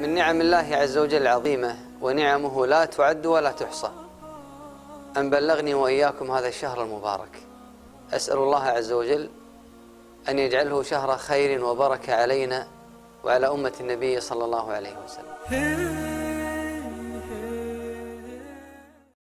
من نعم الله عز وجل العظيمة ونعمه لا تعد ولا تحصى. أن بلغني وإياكم هذا الشهر المبارك. أسأل الله عز وجل أن يجعله شهر خير وبركة علينا وعلى أمة النبي صلى الله عليه وسلم.